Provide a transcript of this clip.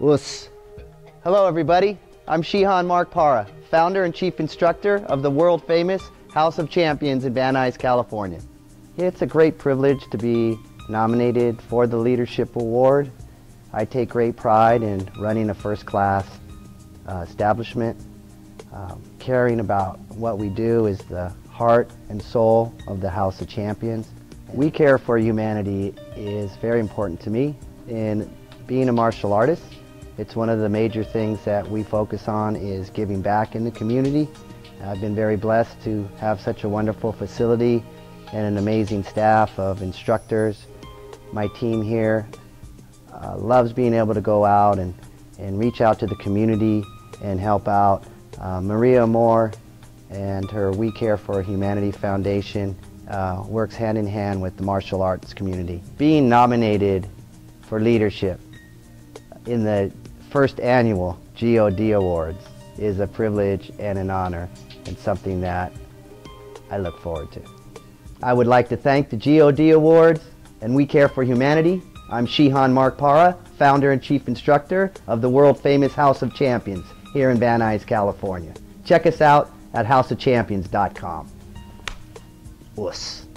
Wuss. Hello everybody, I'm Shihan Mark Parra, founder and chief instructor of the world famous House of Champions in Van Nuys, California. It's a great privilege to be nominated for the Leadership Award. I take great pride in running a first class uh, establishment. Um, caring about what we do is the heart and soul of the House of Champions. We care for humanity is very important to me. In being a martial artist, it's one of the major things that we focus on is giving back in the community. I've been very blessed to have such a wonderful facility and an amazing staff of instructors. My team here uh, loves being able to go out and, and reach out to the community and help out. Uh, Maria Amor and her We Care for Humanity Foundation uh, works hand in hand with the martial arts community. Being nominated for leadership in the first annual GOD Awards is a privilege and an honor and something that I look forward to. I would like to thank the GOD Awards and We Care for Humanity. I'm Shihan Mark Parra, founder and chief instructor of the world famous House of Champions here in Van Nuys, California. Check us out at houseofchampions.com. Wuss.